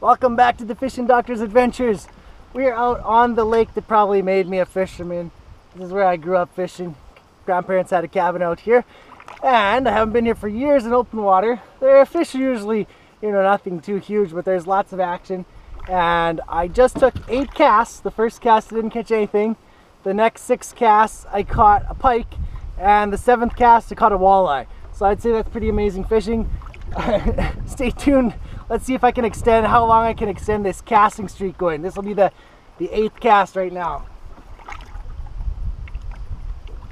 Welcome back to the Fishing Doctor's Adventures. We are out on the lake that probably made me a fisherman. This is where I grew up fishing. Grandparents had a cabin out here, and I haven't been here for years in open water. The fish are usually, you know, nothing too huge, but there's lots of action. And I just took eight casts. The first cast I didn't catch anything. The next six casts I caught a pike, and the seventh cast I caught a walleye. So I'd say that's pretty amazing fishing. Stay tuned. Let's see if I can extend how long I can extend this casting streak going. This will be the the eighth cast right now.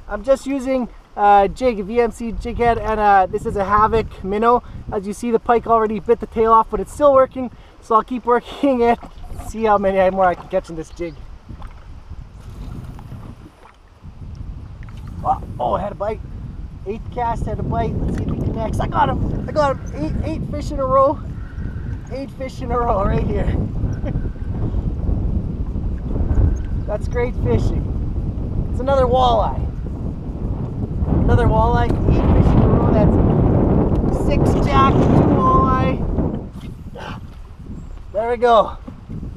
I'm just using uh, jig, VMC jig head, and uh, this is a Havoc minnow. As you see, the pike already bit the tail off, but it's still working. So I'll keep working it. See how many more I can catch in this jig. Oh, oh, I had a bite. Eighth cast had a bite. Let's see if he connects. I got him. I got him. Eight, eight fish in a row. Eight fish in a row right here. That's great fishing. It's another walleye. Another walleye. Eight fish in a row. That's six jack, two walleye. There we go.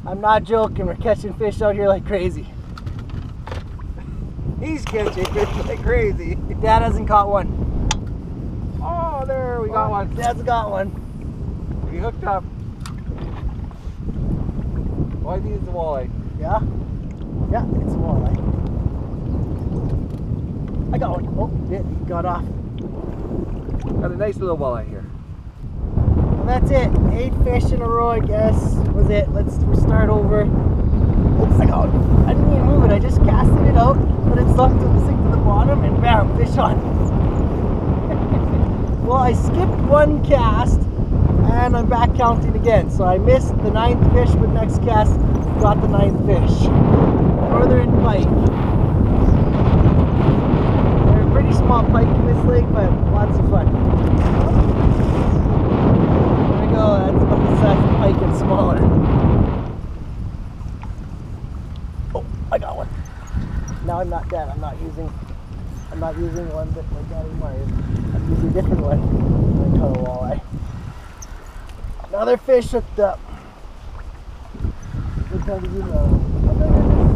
I'm not joking. We're catching fish out here like crazy. He's catching fish like crazy. Dad hasn't caught one. Oh, there we got oh. one. Dad's got one. He hooked up. I think it's a walleye. Yeah? Yeah, it's a walleye. I got one. Oh, yeah, he got off. Got a nice little walleye here. Well, that's it. Eight fish in a row, I guess. Was it? Let's start over. Oops, I got one. I didn't even move it. I just casted it out, but it stuck to the sink to the bottom, and bam, fish on. well, I skipped one cast, and I'm back counting again. So I missed the ninth fish, but next cast got the ninth fish. Northern pike. They're a pretty small pike in this lake, but lots of fun. There we go, that's about the size of pike and smaller. Oh, I got one. Now I'm not dead, I'm not using I'm not using one that my daddy Mario. I'm using a different one. I caught a walleye. Another fish hooked up. What time did you know?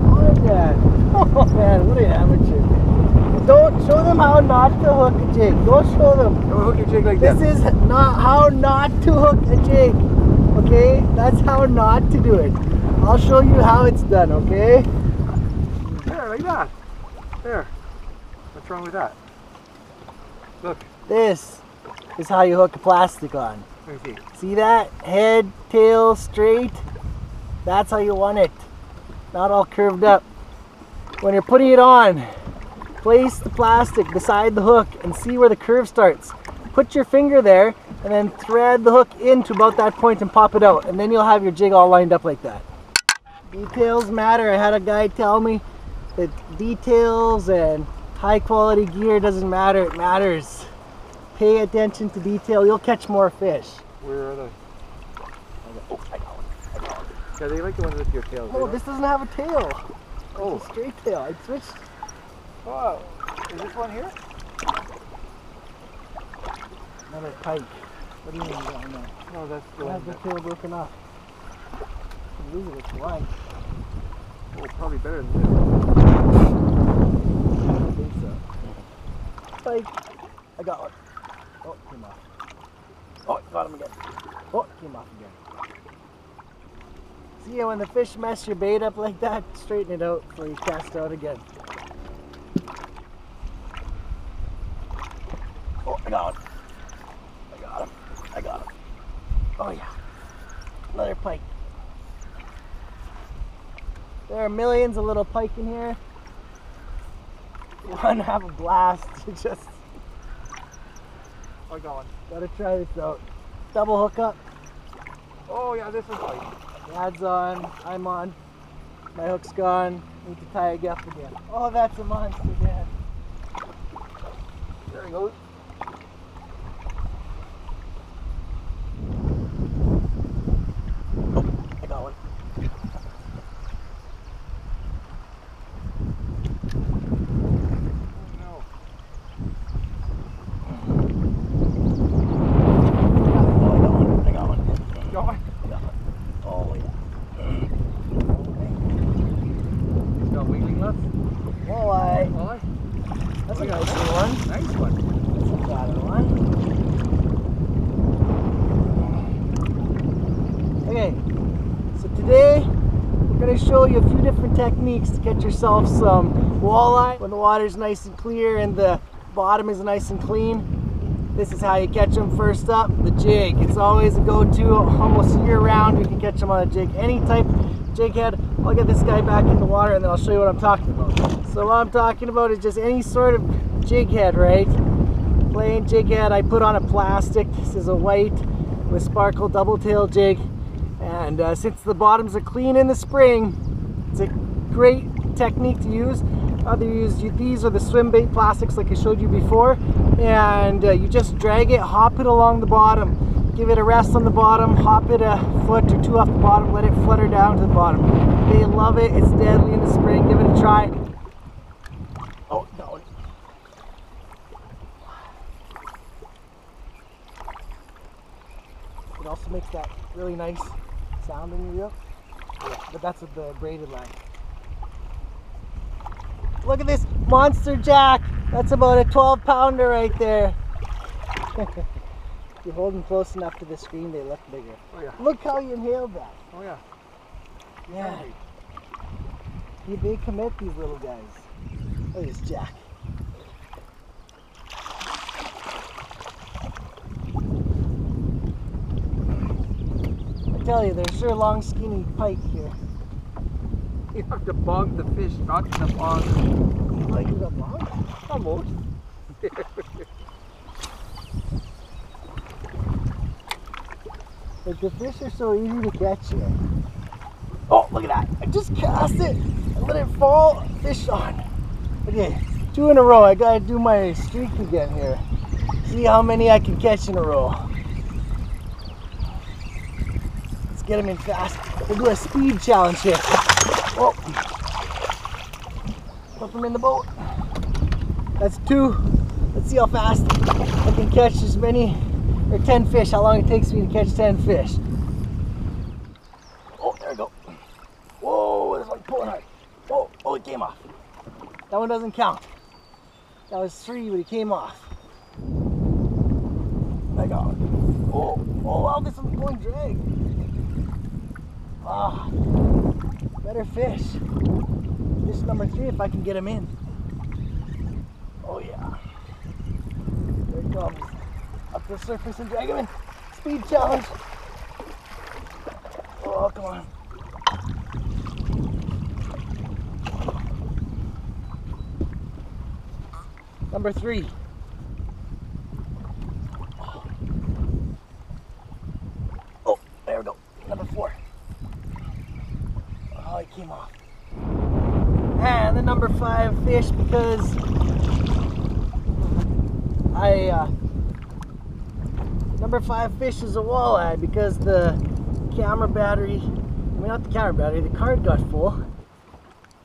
Oh, Dad. Oh man, what an amateur. Don't show them how not to hook a jig. Don't show them. Don't hook your jig like This this. is not how not to hook a jig. Okay? That's how not to do it. I'll show you how it's done, okay? There, like that. There. What's wrong with that? Look, This is how you hook a plastic on. See. See that? Head, tail, straight. That's how you want it. Not all curved up. When you're putting it on, place the plastic beside the hook and see where the curve starts. Put your finger there and then thread the hook into about that point and pop it out. And then you'll have your jig all lined up like that. Details matter. I had a guy tell me that details and high quality gear doesn't matter. It matters. Pay attention to detail. You'll catch more fish. Where are they? Oh, I got one. Yeah, they like the ones with your tails. Oh, this doesn't have a tail. Oh. It's a oh. straight tail. I switched. Oh, is this one here? Another pike. What do you mean you don't know? No, that's the It has one. the tail broken off. Lose it, it's blind. oh, probably better than this. I don't think so. Pike. I got one. Oh, came off. Oh, got him again. Oh, came off again. See, when the fish mess your bait up like that, straighten it out before you cast out again. Oh, I got him. I got him. I got him. Oh, yeah. Another pike. There are millions of little pike in here. One have a blast. Just Got one. gotta try this out. Double hookup. Oh, yeah, this one's like. Dad's on. I'm on. My hook's gone. Need to tie it up again. Oh, that's a monster, Dad. There he goes. I got one. No. Oh, I got one. I got one. Got one? I got one. Walleye. Walleye? That's a Oh, yeah. nice little one. Nice one. That's a fatter one. Okay, so today we're going to show you a few different techniques to get yourself some walleye when the water's nice and clear and the bottom is nice and clean. This is how you catch them first up, the jig. It's always a go-to almost year round. You can catch them on a jig, any type jig head. I'll get this guy back in the water and then I'll show you what I'm talking about. So what I'm talking about is just any sort of jig head, right? Plain jig head I put on a plastic. This is a white with sparkle double tail jig. And uh, since the bottoms are clean in the spring, it's a great technique to use. Either use these are the swim bait plastics like I showed you before. And uh, you just drag it, hop it along the bottom. Give it a rest on the bottom, hop it a foot or two off the bottom, let it flutter down to the bottom. They love it, it's deadly in the spring, give it a try. Oh, no. It also makes that really nice sound in your reel. Yeah, but that's with the braided line. Look at this monster jack. That's about a 12 pounder right there. you hold them close enough to the screen, they look bigger. Oh yeah. Look how you inhaled that. Oh yeah. Yeah. You, big commit these little guys. Look at this jack. I tell you, there's sure long skinny pike here. You have to bog the fish, not the bog. Like it up long? Almost. Like the fish are so easy to catch here. Oh, look at that. I just cast it and let it fall. Fish on. Okay, two in a row. I gotta do my streak again here. See how many I can catch in a row. Let's get them in fast. We'll do a speed challenge here. Oh. Put them in the boat. That's two. Let's see how fast I can catch as many or 10 fish, how long it takes me to catch 10 fish. Oh, there we go. Whoa, this one's pulling hard. Oh, oh, it came off. That one doesn't count. That was three, but it came off. I got it. Oh, oh, wow, this one's going drag. Ah, better fish. Fish number three if I can get him in. Oh, yeah. There it comes up the surface and drag him in. Speed challenge. Oh, come on. Number three. Oh, there we go. Number four. Oh, he came off. And the number five fish because I uh, Number five fish is a walleye because the camera battery, I mean not the camera battery, the card got full.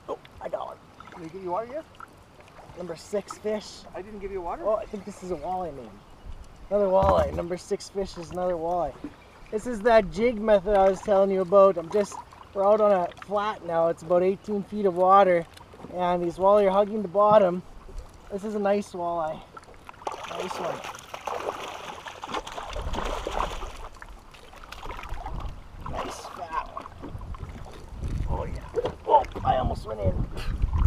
Oh, I got one. Did I give you water yet? Number six fish. I didn't give you water? Oh, I think this is a walleye name. Another walleye. Number six fish is another walleye. This is that jig method I was telling you about. I'm just, we're out on a flat now. It's about 18 feet of water. And these walleye are hugging the bottom. This is a nice walleye. Nice one. Nice fat one. Oh yeah. Whoa, I almost went in.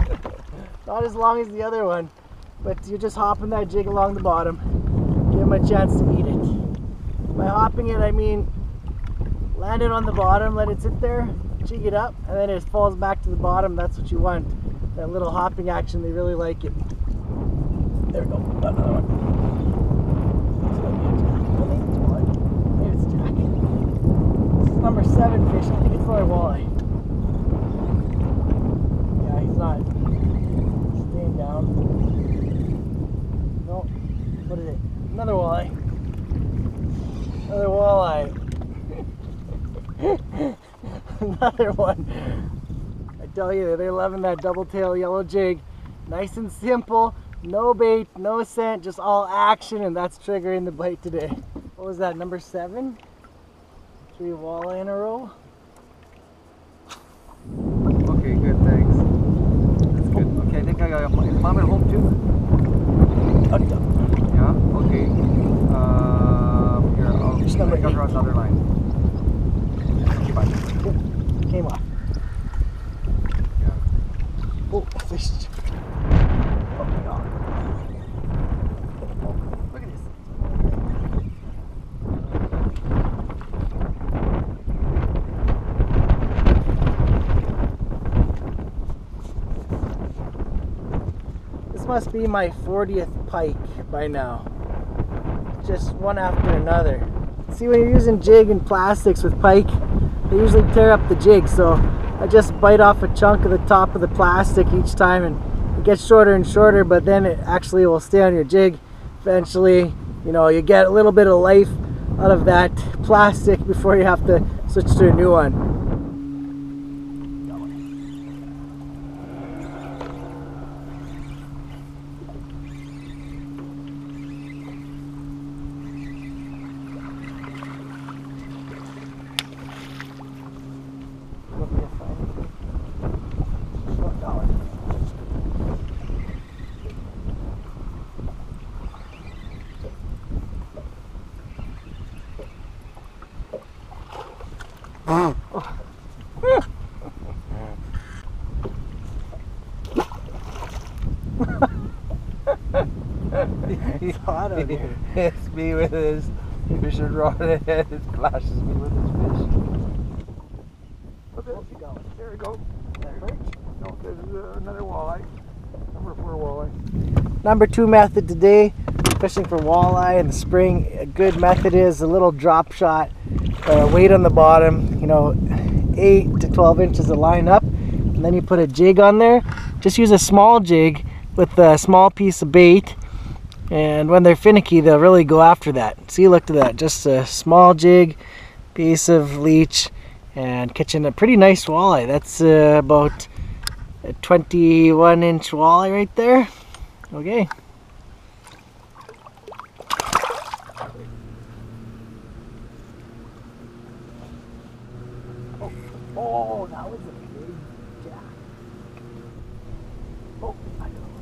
Not as long as the other one, but you're just hopping that jig along the bottom. Give him a chance to eat it. By hopping it, I mean land it on the bottom, let it sit there, jig it up, and then it falls back to the bottom. That's what you want. That little hopping action, they really like it. There we go. Another one. Number seven fish. I think it's another walleye. Yeah, he's not staying down. No. What is it? Another walleye. Another walleye. Another one. I tell you, they're loving that double tail yellow jig. Nice and simple. No bait, no scent, just all action, and that's triggering the bite today. What was that, number seven? Three walleye in a row. Okay, good, thanks. That's good. Oh, Okay, I think I got my mom at home too? Yeah. Okay. Um, here, I'll pick up her on eight. the other line. Bye. Oh, came off. Oh, fish. Oh my god. Look at this. This must be my 40th pike by now. Just one after another. See, when you're using jig and plastics with pike, they usually tear up the jig, so I just bite off a chunk of the top of the plastic each time and it gets shorter and shorter, but then it actually will stay on your jig. Eventually, you know, you get a little bit of life out of that plastic before you have to switch to a new one. It's hot out here. Hits me with his fishing rod and it flashes me with his fish. Okay, there we go. No, there's uh, another walleye. Number four walleye. Number two method today, fishing for walleye in the spring. A good method is a little drop shot, uh, weight on the bottom, you know, 8 to 12 inches of line up, and then you put a jig on there. Just use a small jig with a small piece of bait, and when they're finicky, they'll really go after that. See, look at that, just a small jig, piece of leech, and catching a pretty nice walleye. That's uh, about a 21 inch walleye right there. Okay. Oh, that was a big jack. Oh, I got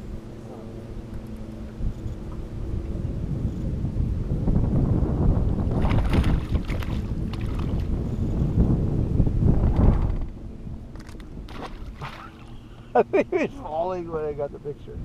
I think he was falling when I got the picture.